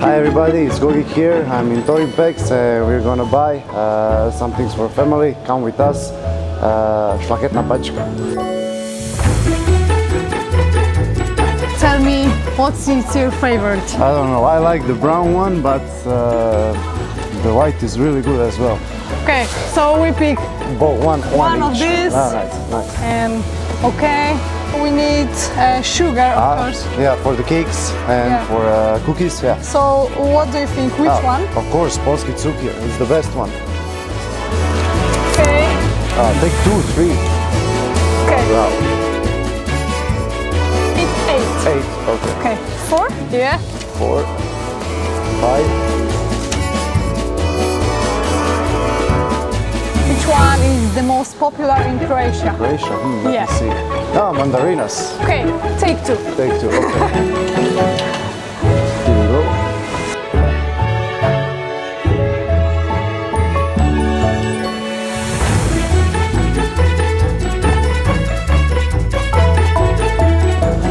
Hi everybody, it's Gogi here. I'm in Torimpex. Uh, we're gonna buy uh, some things for family. Come with us. Uh, Szlachetna Paczka. Tell me what's your favorite? I don't know. I like the brown one, but uh, the white is really good as well. Okay, so we pick Both one, One of these. Ah, nice, nice. and okay, we need uh, sugar of Ah, course. yeah, for the cakes and Yeah. for uh, cookies. Yeah. So what do you think? Which Ah, one? Of course, polski cukier is the best one. Okay, Uh, take two, three. okay, Wow. it's eight. Eight. Okay. Okay, four? Yeah. Four. Five. The most popular in Croatia? Croatia. Hmm, let Yeah. me see. Ah, mandarinas. Okay, take two. Take two. Okay. Here we go.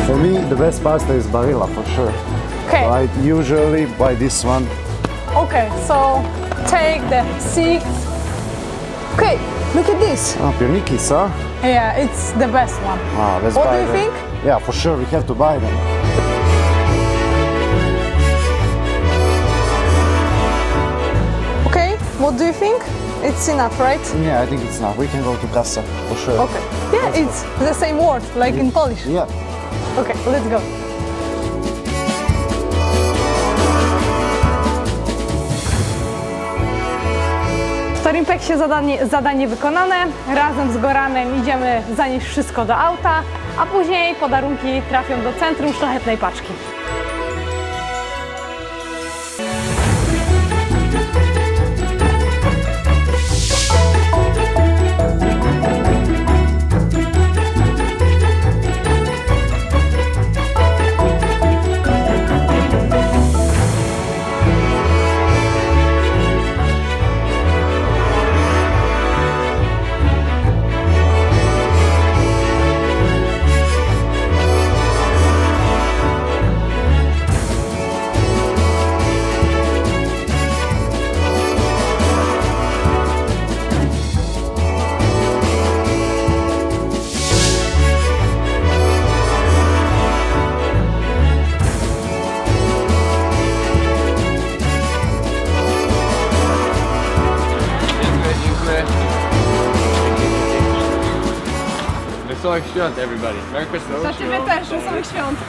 For me, the best pasta is Barilla for sure. Okay, I usually buy this one. okay, so take the six. Okay, look at this. Ah, Pionikis, huh? Yeah, it's the best one. Ah, let's What do you them. think? Yeah, for sure, we have to buy them. Okay, what do you think? It's enough, right? Yeah, I think it's enough. We can go to Kassa for sure. Okay. Yeah, it's the same word, like in Polish. Yeah. Okay, let's go. W Torimpeksie zadanie, zadanie wykonane. Razem z Goranem idziemy zanieść wszystko do auta, a później podarunki trafią do centrum szlachetnej paczki. Wesołych świąt, everybody. Merry Christmas. Ciebie też, wesołych świąt!